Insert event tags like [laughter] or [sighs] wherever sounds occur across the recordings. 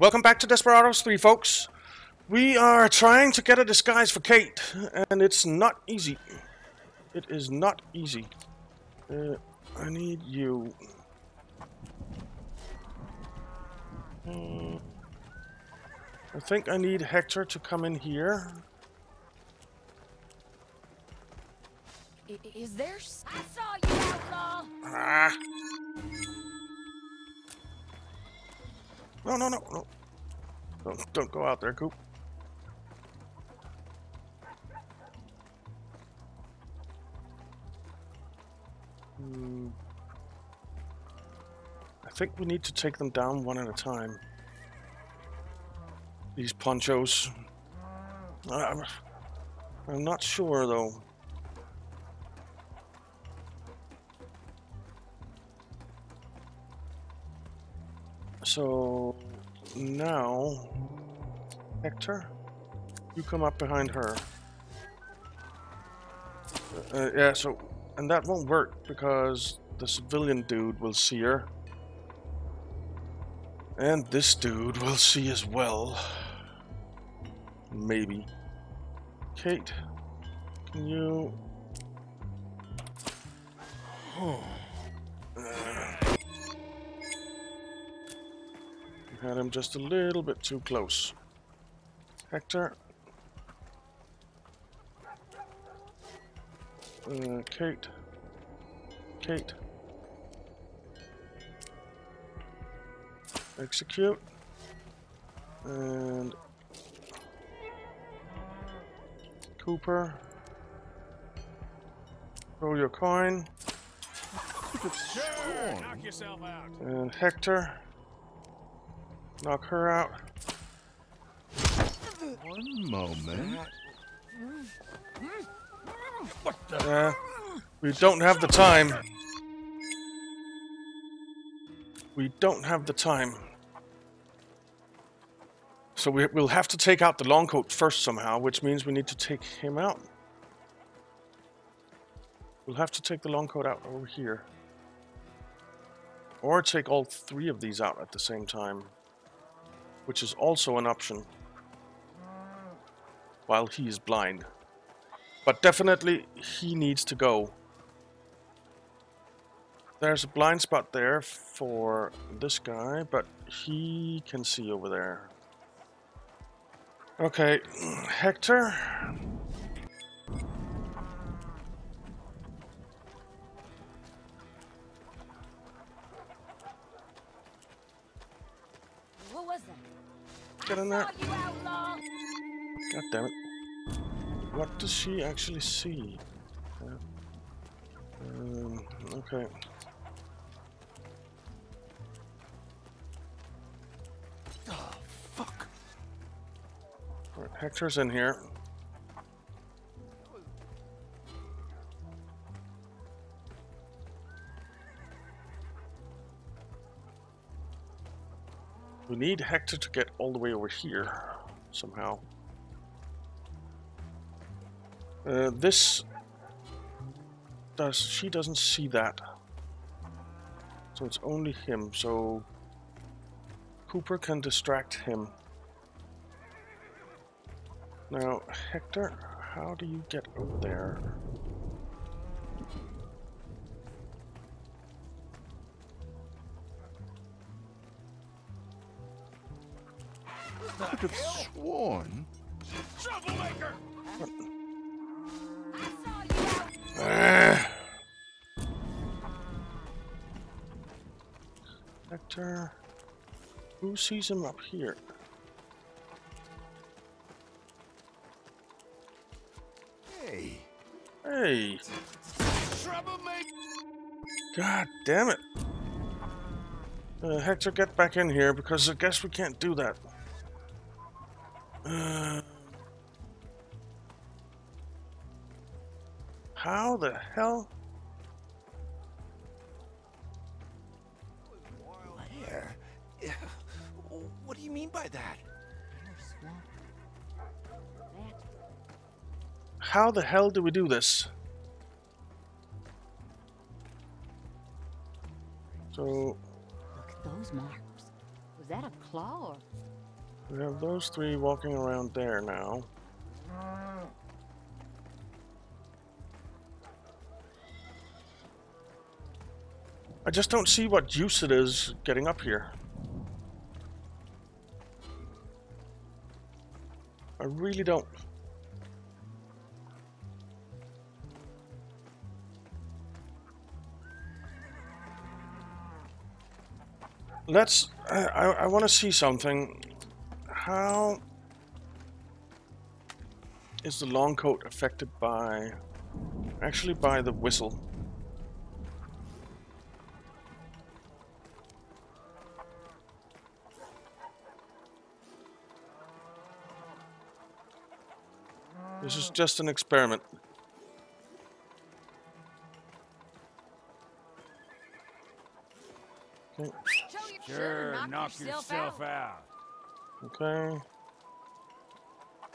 Welcome back to Desperados 3, folks. We are trying to get a disguise for Kate, and it's not easy. It is not easy. Uh, I need you. Hmm. I think I need Hector to come in here. Is there? I saw you, outlaw. Ah. No, no, no, no. Don't, don't go out there, Coop. Hmm. I think we need to take them down one at a time. These ponchos. I'm, I'm not sure, though. So now, Hector, you come up behind her. Uh, yeah, so, and that won't work because the civilian dude will see her. And this dude will see as well. Maybe. Kate, can you. Uh, had him just a little bit too close. Hector. Uh, Kate. Kate. Execute. And Cooper. Roll your coin. Sure, knock yourself out. And Hector. Knock her out. One moment. Uh, we don't have the time. We don't have the time. So we, we'll have to take out the long coat first somehow, which means we need to take him out. We'll have to take the long coat out over here. Or take all three of these out at the same time. Which is also an option. While he is blind. But definitely, he needs to go. There's a blind spot there for this guy, but he can see over there. Okay, [clears throat] Hector. Get in I there. saw you, outlaw. God damn it. What does she actually see? Uh, Um, okay. Oh, fuck. Alright, Hector's in here. Need Hector to get all the way over here somehow. Uh, this does she doesn't see that, so it's only him. So Cooper can distract him. Now, Hector, how do you get over there? Could have sworn. Troublemaker! I saw you, outlaw. [sighs] Hector, who sees him up here? Hey. Hey, Troublemaker! god damn it! Uh, Hector, get back in here because I guess we can't do that. How the hell? Where? What do you mean by that? How the hell do we do this? So, Look at those marks. Was that a claw or We have those three walking around there now. I just don't see what use it is getting up here. I really don't. Let's. I, I, I want to see something. How is the long coat affected by. Actually, by the whistle? This is just an experiment. Okay. Sure, knock, knock yourself, out. Okay.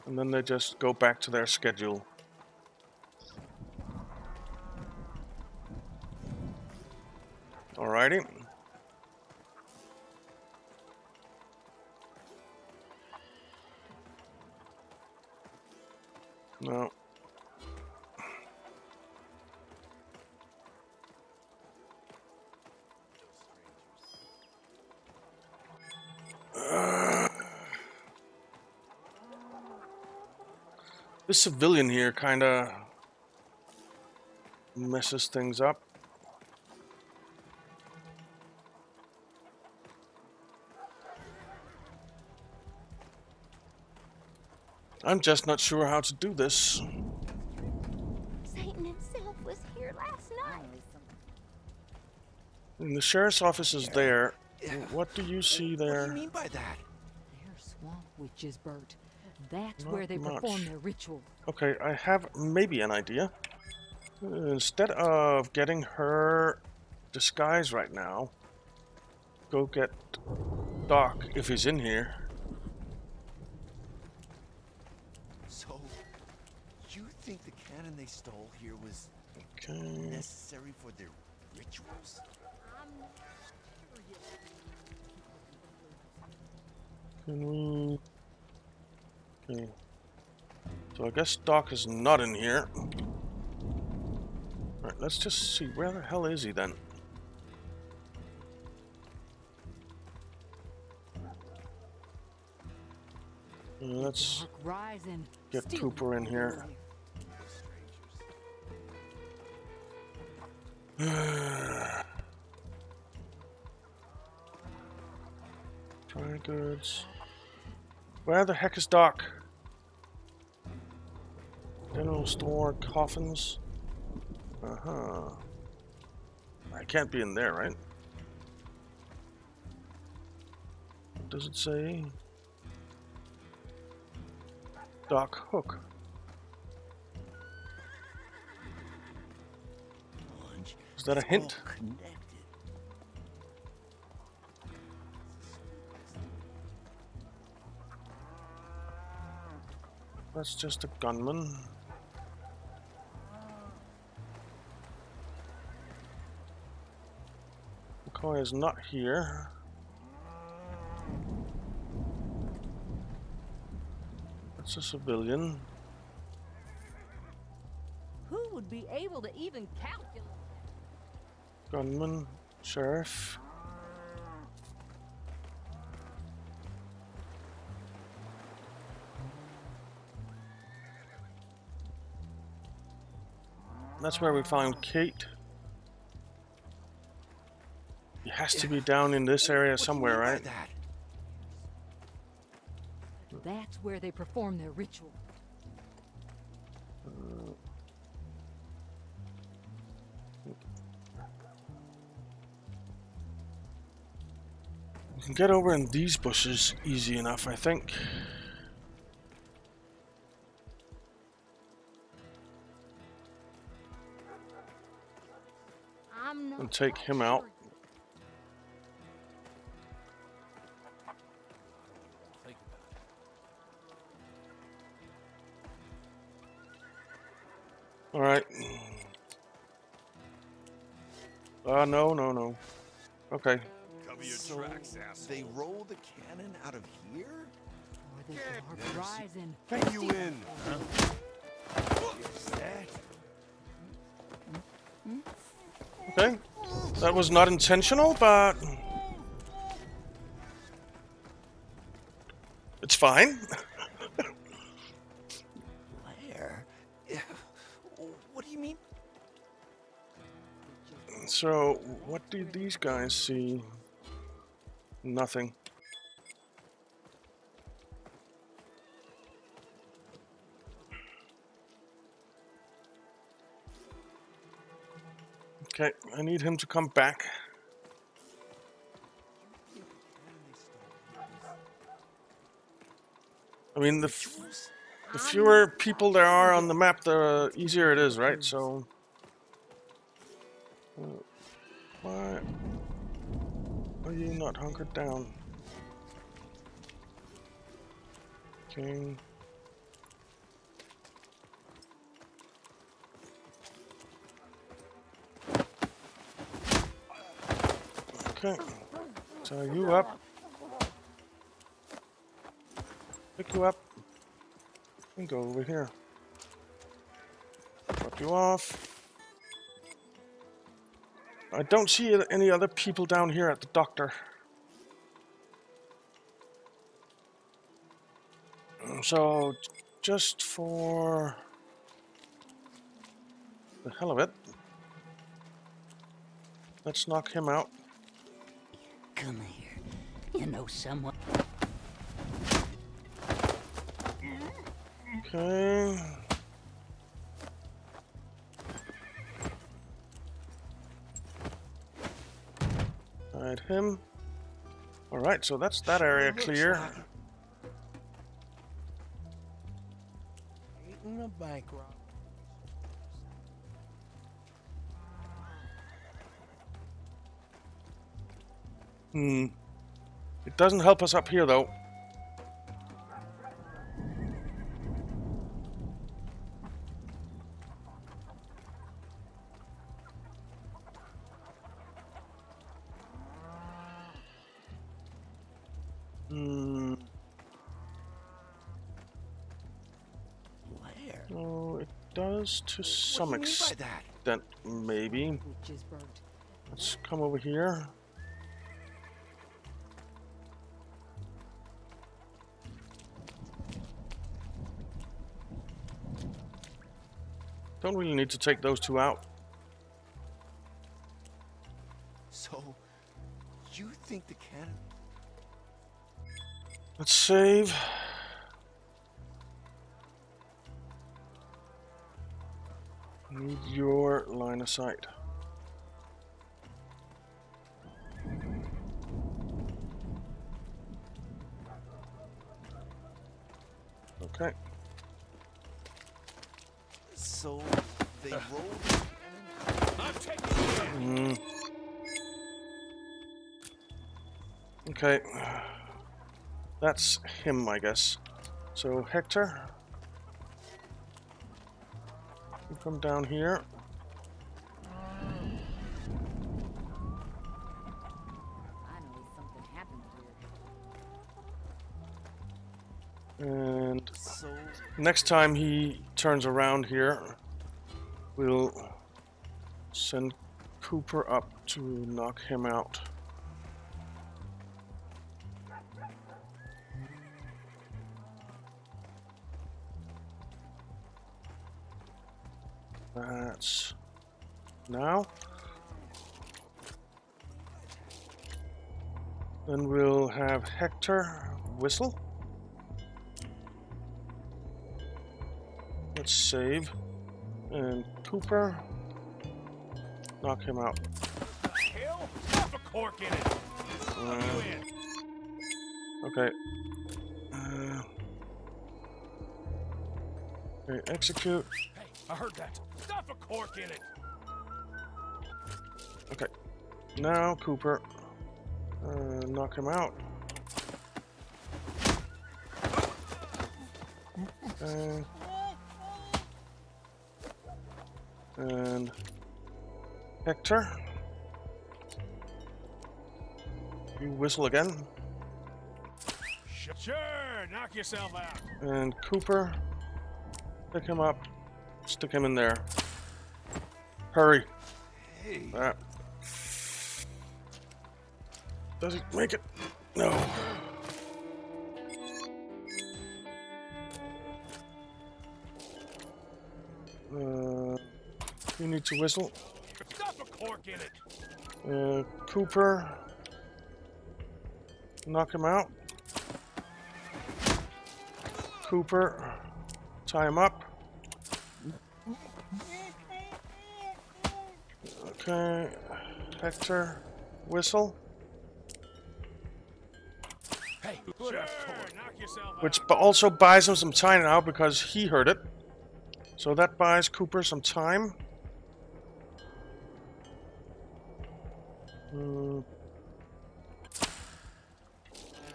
And then they just go back to their schedule. Alrighty. No. This civilian here kind of messes things up. I'm just not sure how to do this. Satan himself was here last night. And the sheriff's office is there. What do you see there? What do there? you mean by that? They're swamp witches, Bert. That's Not where they perform their ritual. Okay, I have maybe an idea. Instead of getting her disguise right now, go get Doc if he's in here. So, you think the cannon they stole here was Okay. necessary for their rituals? Can we? Okay. So I guess Doc is not in here. Alright, let's just see. Where the hell is he then? Uh, Let's get Cooper in here. Dry goods. [sighs] Where the heck is Doc? General store, coffins. Uh huh. I can't be in there, right? What does it say? Doc Hook. Is that a hint? That's just a gunman. McCoy is not here. That's a civilian. Who would be able to even calculate? Gunman. Sheriff. That's where we found Kate. He has to be down in this area What do you somewhere, right? that? That's where they perform their ritual. We can get over in these bushes easy enough, I think. Take him out. Think about. Alright. Uh, no, no, no. Okay. Cover your So tracks, asshole. they roll the cannon out of here? Or the dark rising. Bring you in. Is that? Okay. That was not intentional, but... It's fine. Blair? What do you mean? So, what do these guys see? Nothing. Okay, I need him to come back. I mean, the, the fewer people there are on the map, the easier it is, right? So... Uh, Why are you not hunkered down? King. Okay. So you up. Pick you up. And go over here. Drop you off. I don't see any other people down here at the doctor. So, just for the hell of it, let's knock him out. Come here. You know someone. Okay. Hide him. Alright, so that's that area clear. Eating a bank rob. Hmm. It doesn't help us up here, though. Hmm. Blair? Oh, it does to some do you mean by extent, that? maybe. Which is burnt. Let's come over here. Don't really need to take those two out. So, you think the cannon? Let's save. Need your line of sight. Okay. So, they roll the cannon? I'm taking. Mm. Okay. That's him, I guess. So, Hector. You come down here. Next time he turns around here, we'll send Cooper up to knock him out. That's now. Then we'll have Hector whistle. Save. And Cooper. Knock him out. Hell, a cork in it. Uh, okay. Uh, okay, execute. Hey, I heard that. Stuff a cork in it. Okay. Now, Cooper. Uh, knock him out. Okay. And Hector. You whistle again. Sure, knock yourself out. And Cooper, pick him up, stick him in there. Hurry. Hey, That. Does he make it? No. Need to whistle. Stuff a cork in it. Uh, Cooper. Knock him out. Cooper. Tie him up. Okay. Hector. Whistle. Hey, sure, Which also buys him some time now because he heard it. So that buys Cooper some time. Hmm.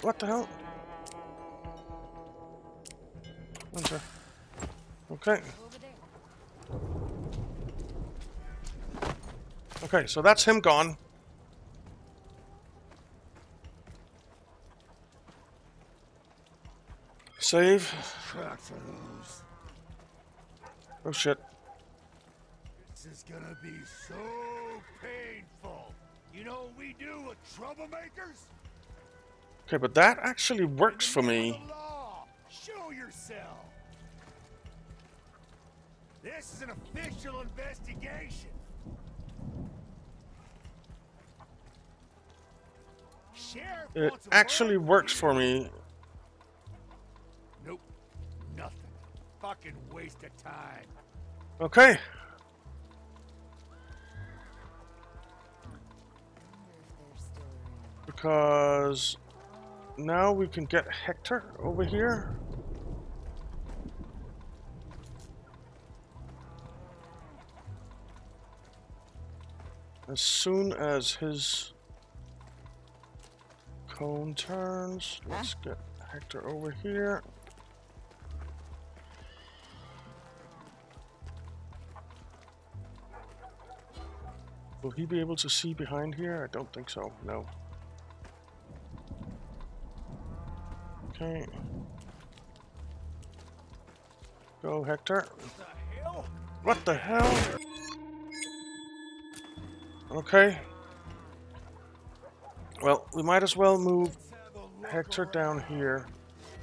What the hell? Enter. Okay. Okay, so that's him gone. Save. Oh shit. This is gonna be so painful. You know what we do with troublemakers? Okay, but that actually works for In the name me. of the law, Show yourself. This is an official investigation. Sheriff It actually works for me. Nope. Nothing. Fucking waste of time. Okay. Because now we can get Hector over here. As soon as his cone turns, let's get Hector over here. Will he be able to see behind here? I don't think so. No. Okay. Go, Hector. the hell? What the hell? Okay. Well, we might as well move Let's have a look Hector down here.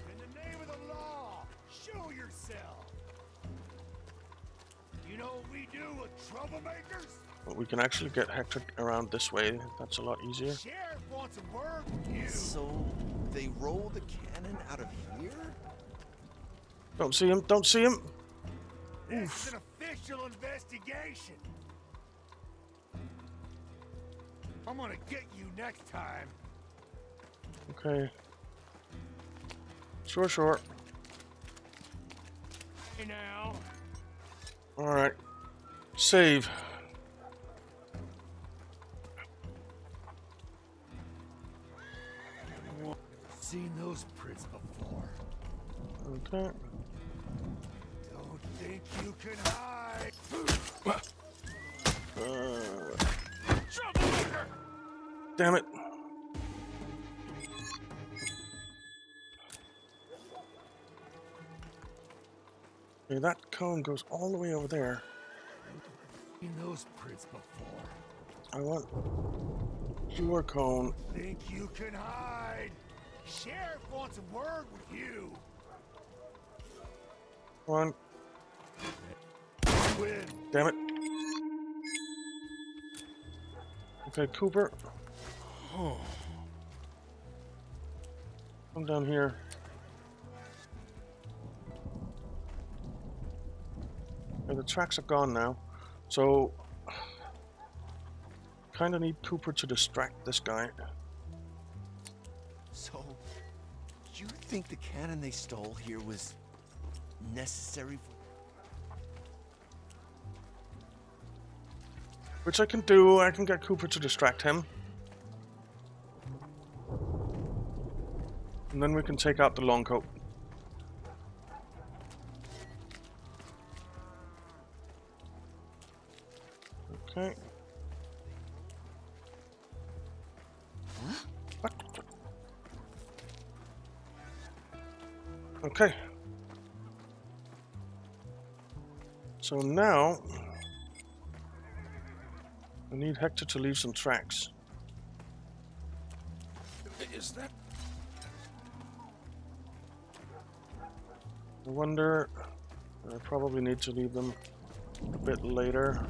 In the name of the law, show yourself. You know what we do with troublemakers? But we can actually get Hector around this way. That's a lot easier. Sheriff wants a with you. So they roll the cannon out of here? Don't see him. Don't see him. This is an official investigation. I'm gonna get you next time. Okay. Sure, sure. Hey now. Alright. Save. Seen those prints before. Okay. Don't think you can hide. Uh, damn it. Okay, that cone goes all the way over there. Seen those prints before. I want your cone. Think you can hide? Sheriff wants a word with you. One. Win. Damn it. Okay, Cooper. Come down here. Okay, the tracks are gone now. So, [sighs] kind of need Cooper to distract this guy. Think the cannon they stole here was necessary for Which I can do. I can get Cooper to distract him. And then we can take out the long coat. Okay. So now I need Hector to leave some tracks. Is that I wonder. I probably need to leave them a bit later.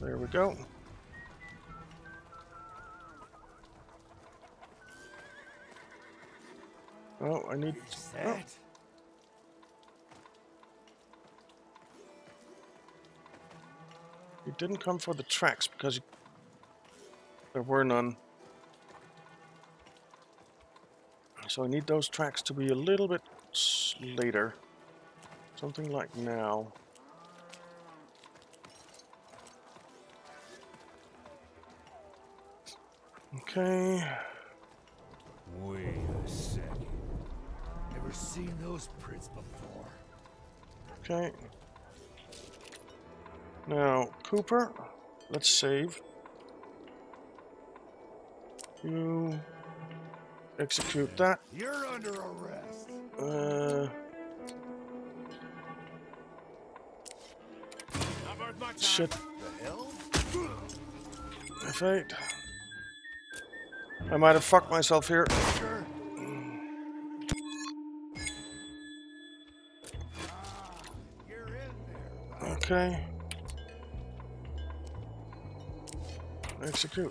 There we go. Oh, I need. Oh, he didn't come for the tracks because he, there were none. So I need those tracks to be a little bit later. Something like now. Okay. Wait. Never seen those prints before. Okay. Now, Cooper, let's save. You execute that. You're under arrest. Uh, not worth my time? shit. The hell? F8. I might have fucked myself here. Okay. Execute.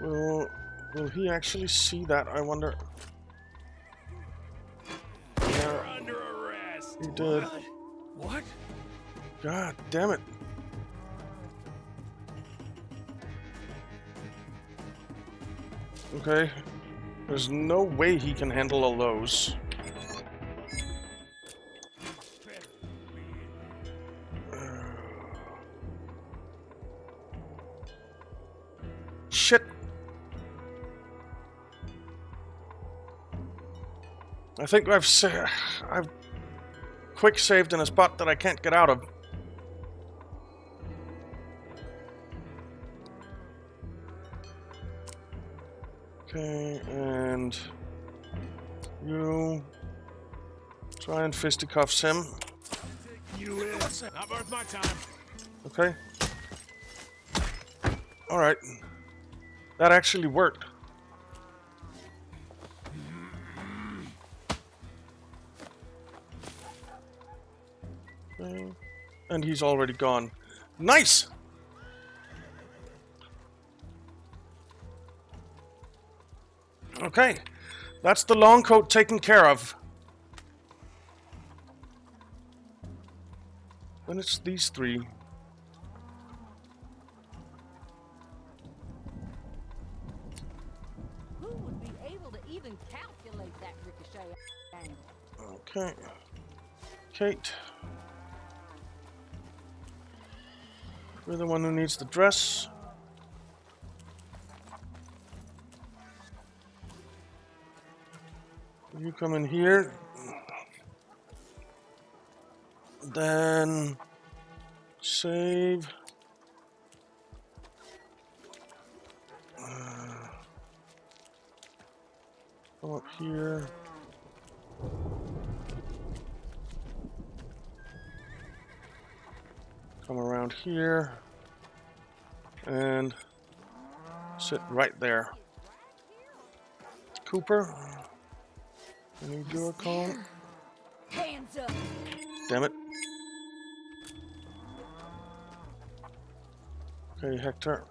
Will will he actually see that? I wonder. Yeah, You're under arrest. he did. What? God damn it. Okay. There's no way he can handle all those. Shit. I think I've sa- I've quick saved in a spot that I can't get out of. Okay, and you try and fisticuffs him. You. Not worth my time. Okay. Alright. That actually worked. Okay. And he's already gone. Nice! Okay. That's the long coat taken care of. Then it's these three. Okay. Kate. You're the one who needs the dress. You come in here. Then save. Up here. Come around here. And sit right there. Cooper. I need your call. Hands up. Damn it. Okay, Hector.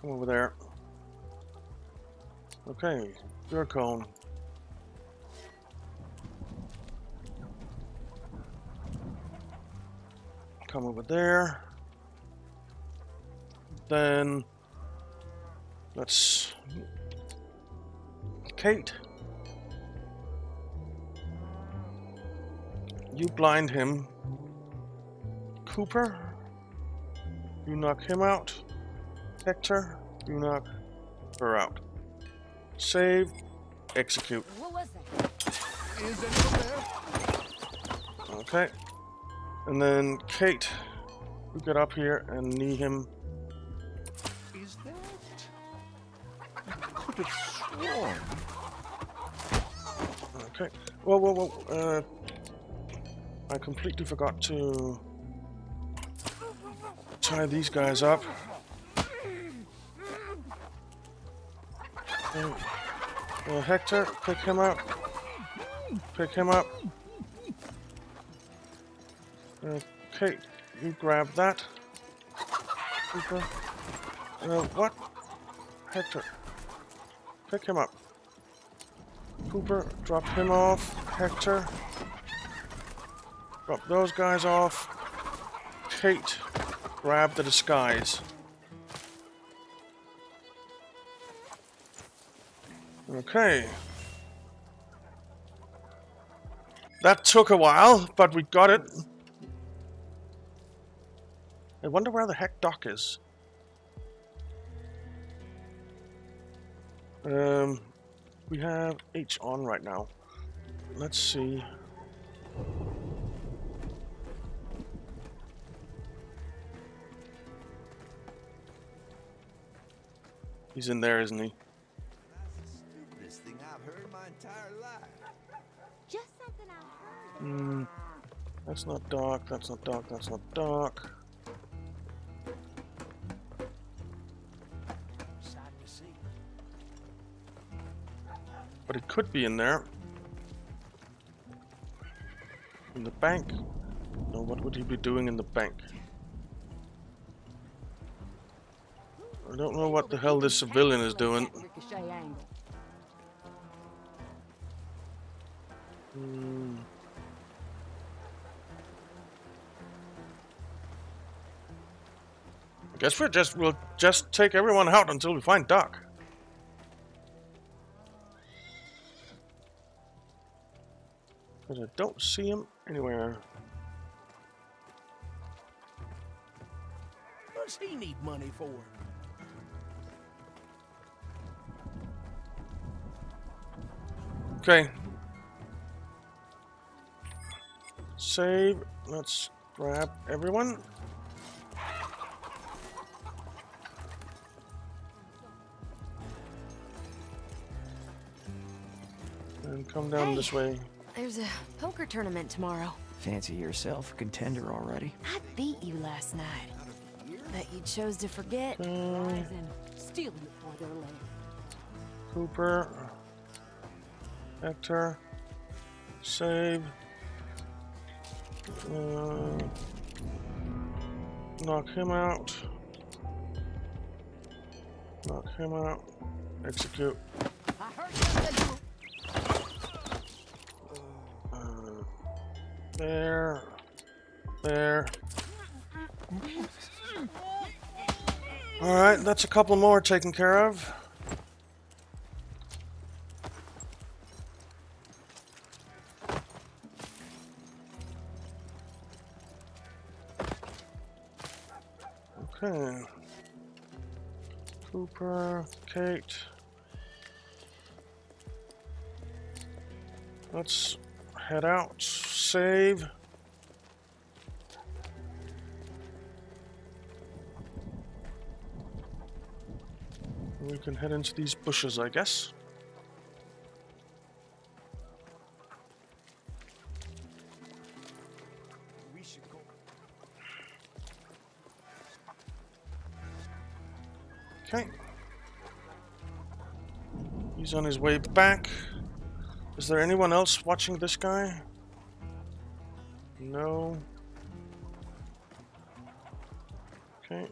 Come over there. Okay, your cone. Come over there. Then let's Kate. You blind him. Cooper. You knock him out. Hector. You knock her out. Save. Execute. What was that? Is anyone there? Okay. And then Kate. You get up here and knee him. Is that? I could have sworn. Okay. Whoa, whoa, whoa. Uh, I completely forgot to tie these guys up. Hector, pick him up. Pick him up. Okay, you grab that. Uh, what? Hector. Pick him up. Cooper, drop him off. Hector. Drop those guys off. Kate, grab the disguise. Okay. That took a while, but we got it. I wonder where the heck Doc is. Um, we have H on right now. Let's see. He's in there, isn't he? Entire life. Just something I heard. Hmm. That's not dark. that's not dark. that's not Doc. Sight to see. But it could be in there. In the bank. No, what would he be doing in the bank? I don't know what the hell this civilian is doing. Calculate that Ricochet angle. Hmm. I guess we'll just we'll just take everyone out until we find Doc. I don't see him anywhere. What's he need money for? Okay. Save. Let's grab everyone. And come down Hey. this way. There's a poker tournament tomorrow. Fancy yourself a contender already? I beat you last night. But you chose to forget. Uh, okay. Rise and stealing it for their land. Cooper. Hector. Save. Uh, knock him out. Knock him out. Execute. Uh, there. There. Alright, that's a couple more taken care of. Cooper, Kate. Let's head out. Save. We can head into these bushes, I guess. Okay. He's on his way back. Is there anyone else watching this guy? No. Okay.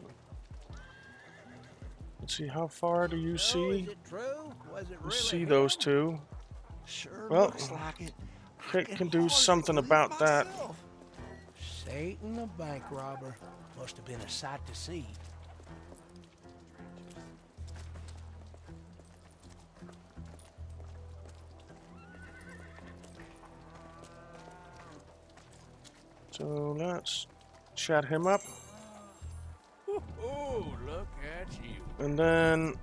Let's see, how far do you Oh, see? it? Was it You see him? those two. Sure Well, like it. Kate can can do something about that. Satan the bank robber. Must have been a sight to see. Chat him up. Oh, look at you. And then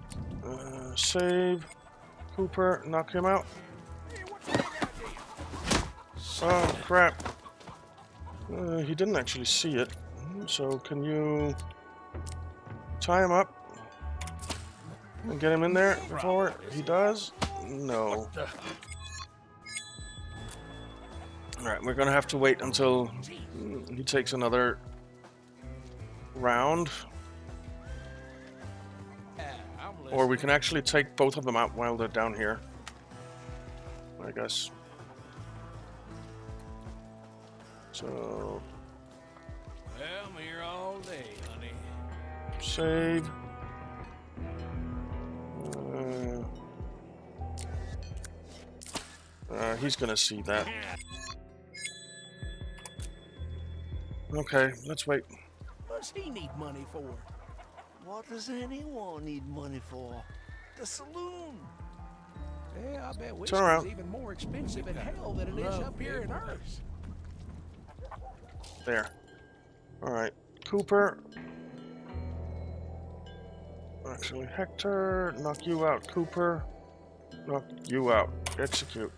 uh, save Cooper, knock him out. Oh crap. Uh, he didn't actually see it. So can you tie him up? And get him in there before he does? No. Alright, we're gonna have to wait until he takes another round. Or we can actually take both of them out while they're down here. I guess. So, Well, I'm here all day, honey. save. Uh, uh, he's gonna see that. [laughs] Okay, let's wait. What's he need money for? What does anyone need money for? The saloon. Yeah, I bet Turn whiskey's around. even more expensive in hell than it is up here in Earth. There. Alright. Cooper. Actually, Hector, knock you out. Cooper, knock you out. Execute.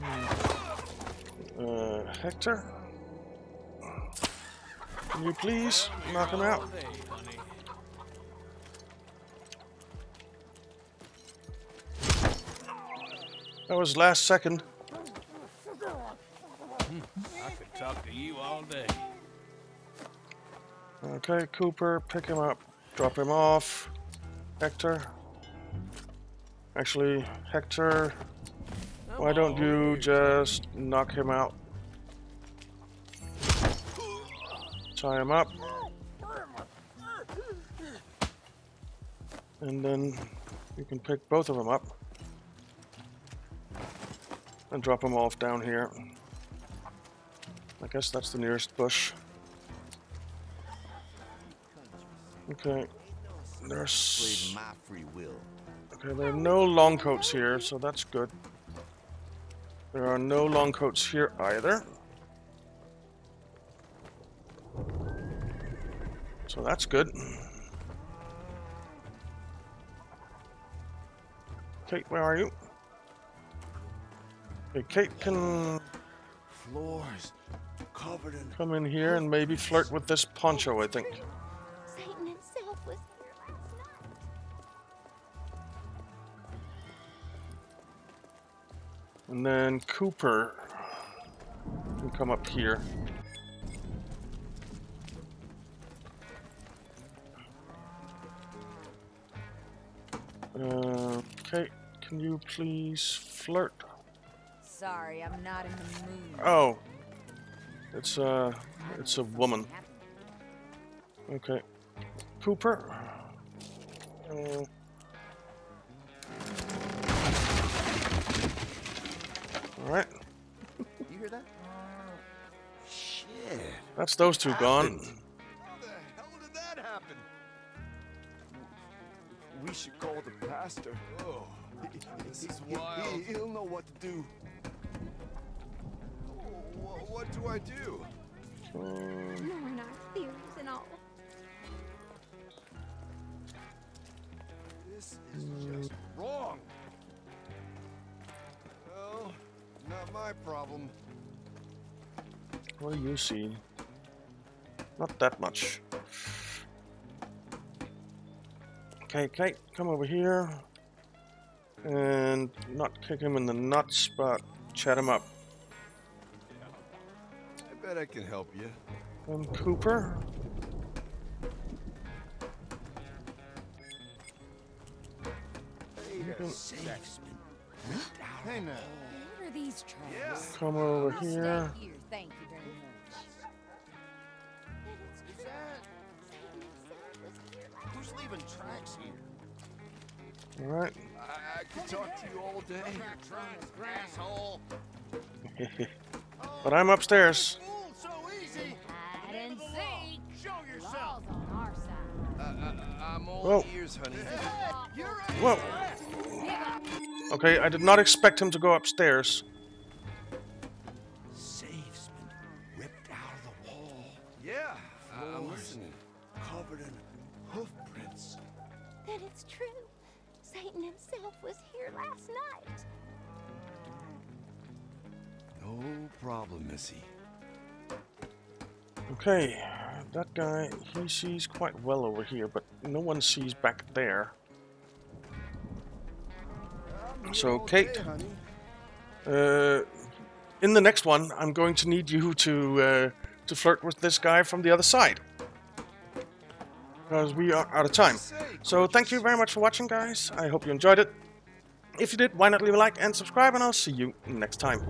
Hmm. Uh, Hector? Can you please knock him out? Day. That was last second. I could talk to you all day. Okay, Cooper, pick him up. Drop him off. Hector. Actually, Hector, why don't you just knock him out? Tie him up. And then you can pick both of them up. And drop them off down here. I guess that's the nearest bush. Okay. There's Played my free will. okay. There are no long coats here, so that's good. There are no long coats here either. So that's good. Kate, where are you? Okay, Kate can Floors covered in come in here and maybe flirt with this poncho, I think. And then Cooper can come up here. Uh, Kate, can you please flirt? Sorry, I'm not in the mood. Oh, it's uh, it's a woman. Okay, Cooper. Uh, all right, You hear that? Shit. that's those two gone. How the hell did that happen? We should call the pastor. Oh, this is wild. He, will know what to do. Oh, what, what do I do? Knowing our theories and all. This is just wrong. Not my problem. What do you see? Not that much. Okay, Kate, come over here. And not kick him in the nuts, but chat him up. I bet I can help you. And Cooper. Hey now. What are these tracks? Come over I'll stay here. here, thank you very much. Who's leaving tracks here? Alright. I, I could talk to you all day. asshole. but I'm upstairs. So easy. Hide and seek. Show yourself. Law's on our side. Uh, uh, I'm all Whoa. ears, honey. Whoa. Okay, I did not expect him to go upstairs. Safe's been ripped out of the wall. Yeah, I- I'm listening. Covered in hoof prints. Then it's true. Satan himself was here last night. No problem, Missy. Okay, that guy, he sees quite well over here, but no one sees back there. So, Kate, uh, in the next one, I'm going to need you to uh, to flirt with this guy from the other side. Because we are out of time. So thank you very much for watching, guys. I hope you enjoyed it. If you did, why not leave a like and subscribe, and I'll see you next time.